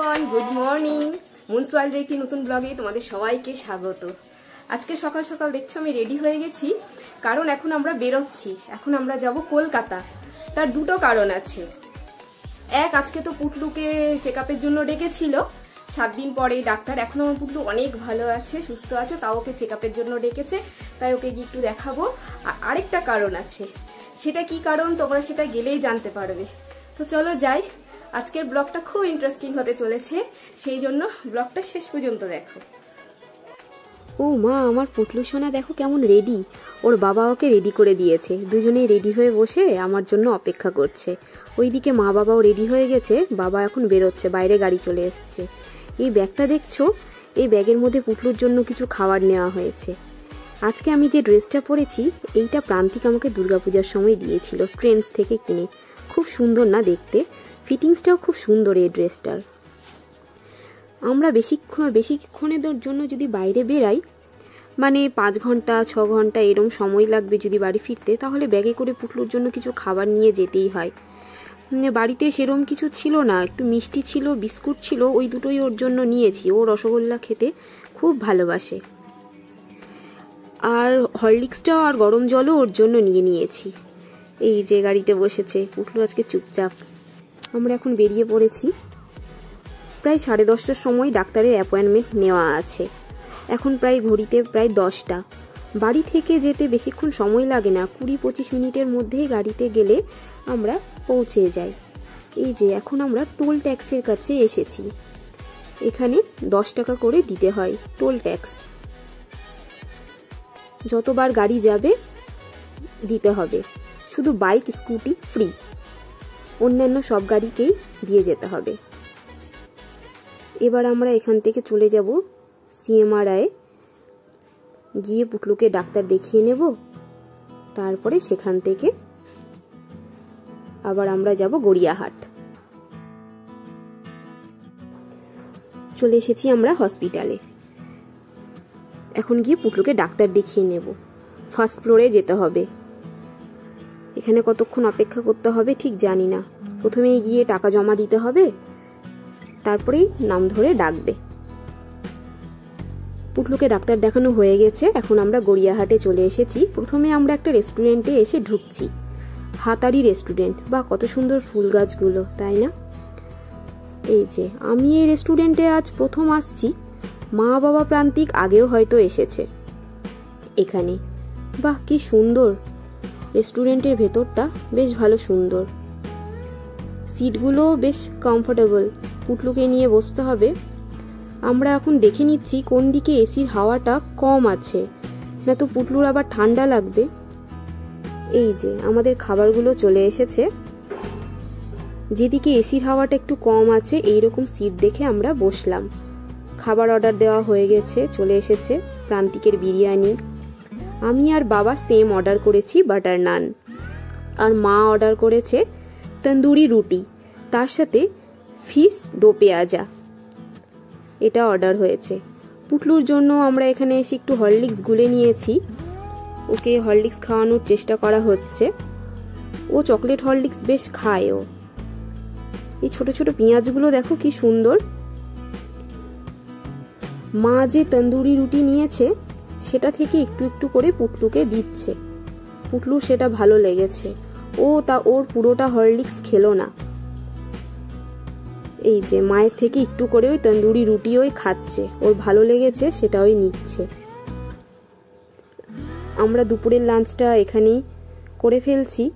Good morning মুনসওয়ালের একটি নতুন ব্লগে তোমাদের সবাইকে স্বাগত। আজকে সকাল সকাল দেখছ, আমি রেডি হয়ে গেছি, কারণ এখন আমরা বেরোচ্ছি। এখন আমরা যাব কলকাতা। তার দুটো কারণ আছে। এক, আজকে তো পুটলুকে চেক জন্য ডেকেছিল। সাত দিন পরে ডাক্তার এখন আমার পুটলু অনেক ভালো আছে, সুস্থ আছে, তাও ওকে চেক জন্য ডেকেছে। তাই ওকে গিয়ে একটু দেখাবো। আর আরেকটা কারণ আছে। সেটা কি কারণ? তোমরা সেটা গেলেই জানতে পারবে। তো চলো যাই। আজকের ব্লগটা খুব ইন্টারেস্টিং হতে চলেছে। সেই জন্য ব্লগটা শেষ পর্যন্ত দেখো। ও মা, আমার পুটলু সোনা দেখো কেমন রেডি ওর বাবা ওকে রেডি করে দিয়েছে। দুজনেই রেডি হয়ে বসে আমার জন্য অপেক্ষা করছে। ওইদিকে মা বাবাও রেডি হয়ে গেছে, বাবা এখন বেরোচ্ছে, বাইরে গাড়ি চলে এসছে। এই ব্যাগটা দেখছ? এই ব্যাগের মধ্যে পুটলুর জন্য কিছু খাবার নেওয়া হয়েছে। আজকে আমি যে ড্রেসটা পরেছি, এইটা প্রান্তিক আমাকে দুর্গাপূজার সময় দিয়েছিল ট্রেন্ডস থেকে কিনে। খুব সুন্দর না দেখতে? ফিটিংসটাও খুব সুন্দর এই ড্রেসটার। আমরা বেশিক্ষণ বেশিক্ষণের জন্য যদি বাইরে বেরাই মানে পাঁচ ঘণ্টা, ছ ঘণ্টা এরম সময় লাগবে যদি বাড়ি ফিরতে, তাহলে ব্যাগে করে পুটলুর জন্য কিছু খাবার নিয়ে যেতেই হয়। বাড়িতে সেরম কিছু ছিল না, একটু মিষ্টি ছিল, বিস্কুট ছিল, ওই দুটোই ওর জন্য নিয়েছি। ও রসগোল্লা খেতে খুব ভালোবাসে। আর হরলিক্সটাও আর গরম জলও ওর জন্য নিয়ে নিয়েছি। এই যে গাড়িতে বসেছে, পুটলু আজকে চুপচাপ। আমরা এখন বেরিয়ে পড়েছি। প্রায় সাড়ে দশটার সময় ডাক্তারের অ্যাপয়েন্টমেন্ট নেওয়া আছে। এখন প্রায় ঘড়িতে প্রায় দশটা। বাড়ি থেকে যেতে বেশিক্ষণ সময় লাগে না। কুড়ি পঁচিশ মিনিটের মধ্যেই গাড়িতে গেলে আমরা পৌঁছে যাই। এই যে, এখন আমরা টোল ট্যাক্সের কাছে এসেছি। এখানে দশ টাকা করে দিতে হয় টোল ট্যাক্স। যতবার গাড়ি যাবে, দিতে হবে। শুধু বাইক, স্কুটি, ফ্রি। অন্যান্য সব গাড়িকেই দিয়ে যেতে হবে। এবার আমরা এখান থেকে চলে যাব সিএমআরআই। গিয়ে পুটলুকে ডাক্তার দেখিয়ে নেব। তারপরে সেখান থেকে আবার আমরা যাব গড়িয়াহাট। চলে এসেছি আমরা হসপিটালে। এখন গিয়ে পুটলুকে ডাক্তার দেখিয়ে নেব। ফার্স্ট ফ্লোরে যেতে হবে। এখানে কতক্ষণ অপেক্ষা করতে হবে ঠিক জানি না। প্রথমেই গিয়ে টাকা জমা দিতে হবে, তারপরেই নাম ধরে ডাকবে। পুটলুকে ডাক্তার দেখানো হয়ে গেছে, এখন আমরা গড়িয়াহাটে চলে এসেছি। প্রথমে আমরা একটা রেস্টুরেন্টে এসে ঢুকছি। হাতারি রেস্টুরেন্ট বা কত সুন্দর ফুল গাছগুলো, তাই না? এই যে, আমি এই রেস্টুরেন্টে আজ প্রথম আসছি। মা বাবা প্রান্তিক আগেও হয়তো এসেছে। এখানে, বাহ, কি সুন্দর। রেস্টুরেন্টের ভেতরটা বেশ ভালো সুন্দর। সিটগুলো বেশ কমফোর্টেবল পুটলুকে নিয়ে বসতে হবে। আমরা এখন দেখে নিচ্ছি কোন দিকে এসির হাওয়াটা কম আছে। না তো পুটলুর আবার ঠান্ডা লাগবে। এই যে, আমাদের খাবারগুলো চলে এসেছে। যেদিকে এসির হাওয়াটা একটু কম আছে এই রকম সিট দেখে আমরা বসলাম। খাবার অর্ডার দেওয়া হয়ে গেছে, চলে এসেছে। প্রান্তিকের বিরিয়ানি। আমি আর বাবা সেম অর্ডার করেছি বাটার নান আর মা অর্ডার করেছে তন্দুরি রুটি তার সাথে ফিস দো পেঁয়াজা। এটা অর্ডার হয়েছে। পুটলুর জন্য আমরা এখানে এসে একটু হরলিক্স গুলে নিয়েছি। ওকে হরলিক্স খাওয়ানোর চেষ্টা করা হচ্ছে। ও চকলেট হরলিক্স বেশ খায় ও। এই ছোট ছোট পেঁয়াজগুলো দেখো কি সুন্দর। মা যে তন্দুরি রুটি নিয়েছে সেটা থেকে একটু একটু করে পুটলুকে দিচ্ছে। পুটলুর সেটা ভালো লেগেছে। ও তা ওর পুরোটা হরলিক্স খেলো না। এই যে, মায়ের থেকে একটু করে ওই তন্দুরি রুটি ওই খাচ্ছে। ওর ভালো লেগেছে, সেটা ওই নিচ্ছে। আমরা দুপুরের লাঞ্চটা এখানেই করে ফেলছি।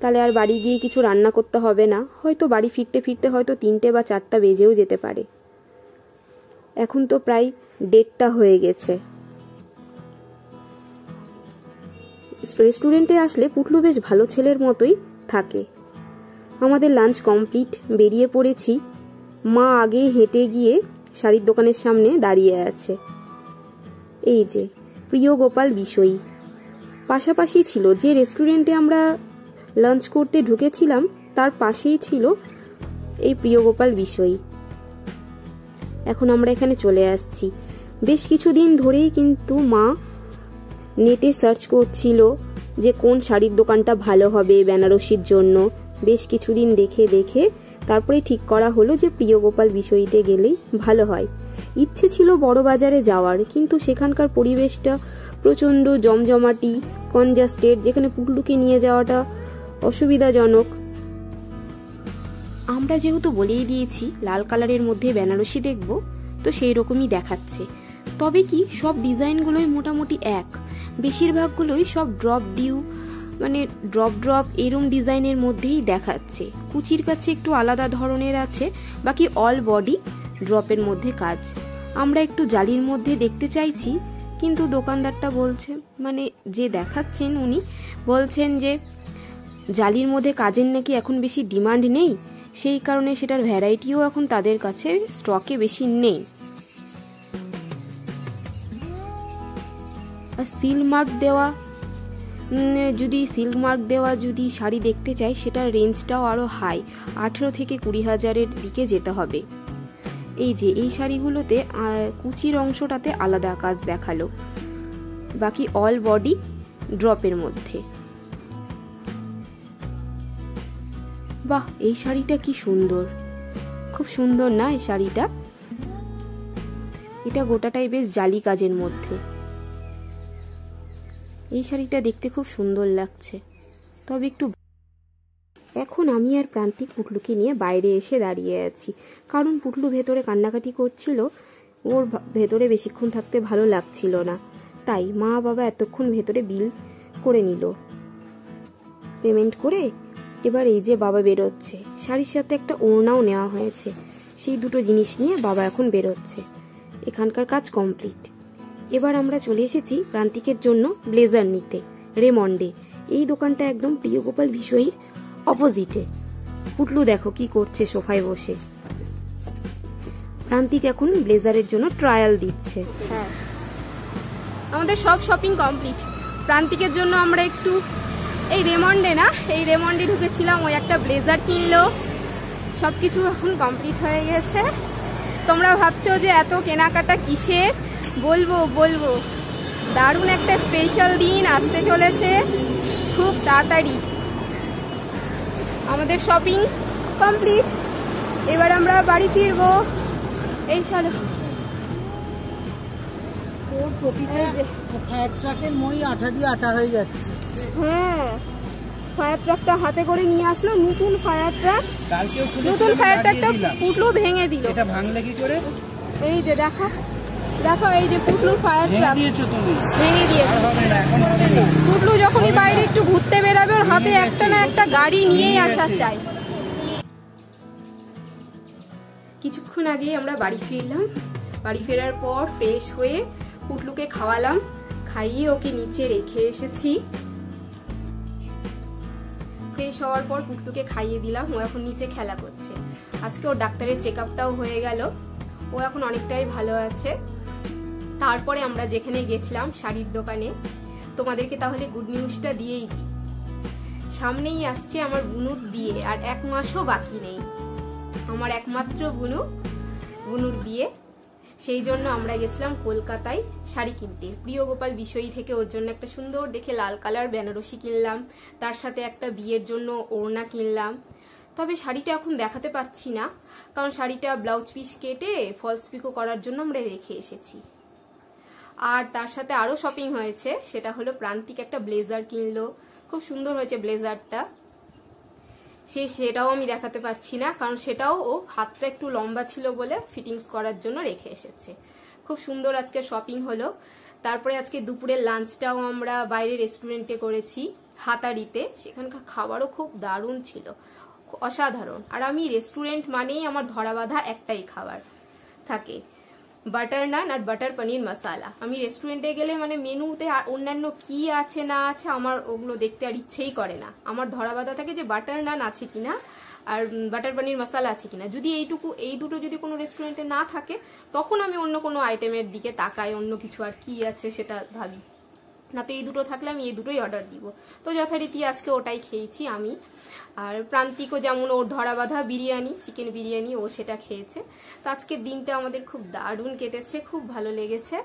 তাহলে আর বাড়ি গিয়ে কিছু রান্না করতে হবে না। হয়তো বাড়ি ফিরতে ফিরতে হয়তো তিনটে বা চারটা বেজেও যেতে পারে। এখন তো প্রায় ডেটটা হয়ে গেছে। রেস্টুরেন্টে আসলে পুটলু বেশ ভালো ছেলের মতোই থাকে। আমাদের লাঞ্চ কমপ্লিট বেরিয়ে পড়েছি। মা আগে হেঁটে গিয়ে শাড়ির দোকানের সামনে দাঁড়িয়ে আছে। এই যে, প্রিয় গোপাল বিষয়ী। পাশাপাশি ছিল যে রেস্টুরেন্টে আমরা লাঞ্চ করতে ঢুকেছিলাম, তার পাশেই ছিল এই প্রিয় গোপাল বিষয়ী। এখন আমরা এখানে চলে আসছি। বেশ কিছুদিন ধরেই কিন্তু মা নেটে সার্চ করছিল যে কোন শাড়ির দোকানটা ভালো হবে বেনারসির জন্য। বেশ কিছুদিন দেখে দেখে তারপরে ঠিক করা হলো যে প্রিয় গোপাল বিষয়ীতে গেলেই ভালো হয়। ইচ্ছে ছিল বড় বাজারে যাওয়ার, কিন্তু সেখানকার পরিবেশটা প্রচণ্ড জমজমাটি, কনজাস্টেড, যেখানে পুটলুকে নিয়ে যাওয়াটা অসুবিধাজনক। আমরা যেহেতু বলেই দিয়েছি লাল কালারের মধ্যে বেনারসি দেখব, তো সেই রকমই দেখাচ্ছে। তবে কি সব ডিজাইনগুলোই মোটামুটি এক। বেশিরভাগগুলোই সব ড্রপ ডিউ মানে ড্রপ ড্রপ এরম ডিজাইনের মধ্যেই দেখাচ্ছে। কুচির কাছে একটু আলাদা ধরনের আছে, বাকি অল বডি ড্রপের মধ্যে কাজ। আমরা একটু জালির মধ্যে দেখতে চাইছি, কিন্তু দোকানদারটা বলছে মানে যে দেখাচ্ছেন উনি, বলছেন যে জালির মধ্যে কাজের নাকি এখন বেশি ডিমান্ড নেই, সেই কারণে সেটার ভ্যারাইটিও এখন তাদের কাছে স্টকে বেশি নেই। সিল মার্ক দেওয়া যদি সিল্ক মার্ক দেওয়া যদি শাড়ি দেখতে চাই, সেটার রেঞ্জটাও আরও হাই। আঠেরো থেকে কুড়ি হাজারের দিকে যেতে হবে। এই যে, এই শাড়িগুলোতে কুচির অংশটাতে আলাদা কাজ দেখাল। বাকি অল বডি ড্রপের মধ্যে। বাহ, এই শাড়িটা কি সুন্দর। খুব সুন্দর না এই শাড়িটা? এটা গোটাটাই বেশ জালি কাজের মধ্যে। এই শাড়িটা দেখতে খুব সুন্দর লাগছে। তবে একটু এখন আমি আর প্রান্তিক পুটলুকে নিয়ে বাইরে এসে দাঁড়িয়ে আছি। কারণ পুটলু ভেতরে কান্নাকাটি করছিল, ওর ভেতরে বেশিক্ষণ থাকতে ভালো লাগছিল না। তাই মা বাবা এতক্ষণ ভেতরে বিল করে নিল। পেমেন্ট করে এবার এই যে বাবা বেরোচ্ছে, শাড়ির সাথে একটা ওড়নাও নেওয়া হয়েছে। সেই দুটো জিনিস নিয়ে বাবা এখন বেরোচ্ছে। এখানকার কাজ কমপ্লিট। এবার আমরা চলে এসেছি প্রান্তিকের জন্য ব্লেজার নিতে, রেমন্ডে। এই দোকানটা একদম প্রিয় গোপাল বিষয়ীর অপোজিটে পুটলু দেখো কি করছে সোফায় বসে। প্রান্তিক এখন ব্লেজারের জন্য ট্রায়াল দিচ্ছে। হ্যাঁ। আমাদের সব শপিং কমপ্লিট প্রান্তিকের জন্য আমরা একটু এই রেমন্ডে না, এই রেমন্ডে ঢুকেছিলাম, ওই একটা ব্লেজার কিনলো। সব কিছু এখন কমপ্লিট হয়ে গেছে। তোমরা ভাবছ যে এত কেনাকাটা কিসের? বলব বলব। দারুণ একটা স্পেশাল দিন আসতে চলেছে। খুব তাড়াতাড়ি। আমাদের শপিং কমপ্লিট এবার আমরা বাড়ি ফিরবো। এই চলো। ওর প্রতিটা এই যে। ফায়ার ট্রাকের মই আঠা দিয়ে আটা হয়ে যাচ্ছে। হ্যাঁ। ফায়ার ট্রাকটা হাতে করে নিয়ে আসলো নতুন ফায়ার ট্রাক নতুন ফায়ার ট্রাকটা পুটলু ভেঙে দিল। এটা ভাঙলে কি করে? এই যে দেখো। দেখো এই যে পুটলুর ফায়ার ট্রাক ভেঙে দিয়েছে। পুটলু যখনই বাইরে একটু ঘুরতে বেরাবে ওর হাতে একটা না একটা গাড়ি নিয়েই আসা চাই। কিছুক্ষণ আগে আমরা বাড়ি ফিরলাম। বাড়ি ফেরার পর ফ্রেশ হয়ে পুটলুকে খাওয়ালাম। খাইয়ে ওকে নিচে রেখে এসেছি। ফ্রেশ হওয়ার পর পুটলুকে খাইয়ে দিলাম। ও এখন নিচে খেলা করছে। আজকে ওর ডাক্তারের চেক আপটাও হয়ে গেল। ও এখন অনেকটাই ভালো আছে। তারপরে আমরা যেখানে গেছিলাম শাড়ির দোকানে, তোমাদেরকে তাহলে গুড নিউজটা দিয়েই দিই। সামনেই আসছে আমার বুনুর বিয়ে, আর এক মাসও বাকি নেই। আমার একমাত্র বুনু, বুনুর বিয়ে। সেই জন্য আমরা গেছিলাম কলকাতায় শাড়ি কিনতে। প্রিয় গোপাল বিষয়ী থেকে ওর জন্য একটা সুন্দর দেখে লাল কালার বেনারসি কিনলাম, তার সাথে একটা বিয়ের জন্য ওড়না কিনলাম। তবে শাড়িটা এখন দেখাতে পাচ্ছি না, কারণ শাড়িটা ব্লাউজ পিস কেটে ফলস পিকো করার জন্য আমরা রেখে এসেছি। আর তার সাথে আরও শপিং হয়েছে, সেটা হলো প্রান্তিক একটা ব্লেজার কিনলো। খুব সুন্দর হয়েছে ব্লেজারটা সে, সেটাও আমি দেখাতে পারছি না, কারণ সেটাও ও হাতটা একটু লম্বা ছিল বলে ফিটিংস করার জন্য রেখে এসেছে। খুব সুন্দর আজকে শপিং হলো। তারপরে আজকে দুপুরের লাঞ্চটাও আমরা বাইরে রেস্টুরেন্টে করেছি হাতারিতে সেখানকার খাবারও খুব দারুণ ছিল, অসাধারণ। আর আমি রেস্টুরেন্ট মানেই আমার ধরা বাঁধা একটাই খাবার থাকে। বাটার নান আর বাটার পনির মশালা আমি রেস্টুরেন্টে গেলে মানে মেনুতে আর অন্যান্য কি আছে না আছে আমার ওগুলো দেখতে আর ইচ্ছেই করে না। আমার ধরা বাঁধা থাকে যে বাটার নান আছে কিনা আর বাটার পনির মশালা আছে কিনা। যদি এইটুকু, এই দুটো যদি কোনো রেস্টুরেন্টে না থাকে, তখন আমি অন্য কোনো আইটেমের দিকে তাকাই, অন্য কিছু আর কি আছে সেটা ভাবি। না তো এই দুটো থাকলে আমি এই দুটোই অর্ডার দিব। তো যথারীতি আজকে ওটাই খেয়েছি আমি। আর প্রান্তিকও যেমন ওর ধরা বাঁধা বিরিয়ানি চিকেন বিরিয়ানি, ও সেটা খেয়েছে। তো আজকের দিনটা আমাদের খুব দারুণ কেটেছে, খুব ভালো লেগেছে।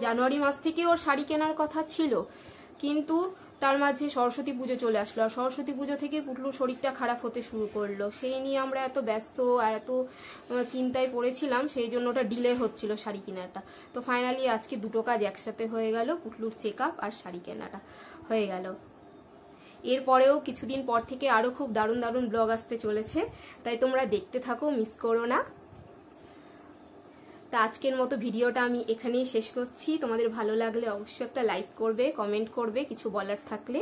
জানুয়ারি মাস থেকে ওর শাড়ি কেনার কথা ছিল। কিন্তু তার মাঝে সরস্বতী পুজো চলে আসলো। আর সরস্বতী পুজো থেকে পুটলুর শরীরটা খারাপ হতে শুরু করল। সেই নিয়ে আমরা এত ব্যস্ত আর এত চিন্তায় পড়েছিলাম, সেই জন্য ওটা ডিলে হচ্ছিল শাড়ি কেনাটা। তো ফাইনালি আজকে দুটো কাজ একসাথে হয়ে গেল, পুটলুর চেক আর শাড়ি কেনাটা হয়ে গেল। এরপরেও কিছুদিন পর থেকে আরও খুব দারুণ দারুণ ব্লগ আসতে চলেছে। তাই তোমরা দেখতে থাকো মিস করো না। তা আজকের মতো ভিডিওটা আমি এখানেই শেষ করছি। তোমাদের ভালো লাগলে অবশ্যই একটা লাইক করবে কমেন্ট করবে, কিছু বলার থাকলে।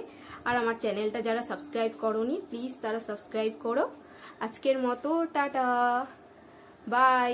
আর আমার চ্যানেলটা যারা সাবস্ক্রাইব করনি প্লিজ তারা সাবস্ক্রাইব করো। আজকের মতো, টাটা। বাই